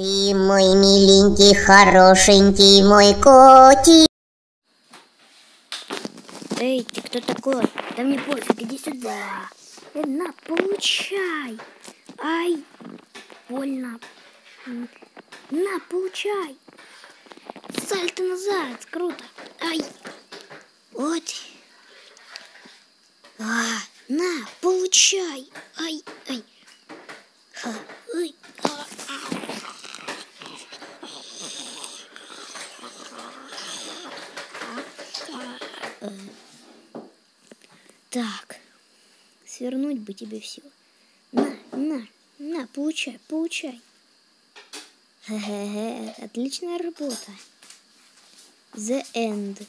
Ты мой миленький, хорошенький мой котик. Эй, ты кто такой? Да мне пофиг, иди сюда. Э, на, получай. Ай, больно. На, получай. Сальто назад, круто. Ай, вот. А, на, получай. Ай, ай. Ха, ай. а, а. Так, свернуть бы тебе все. На, на, на, получай, получай. Хе-хе-хе, отличная работа. The end.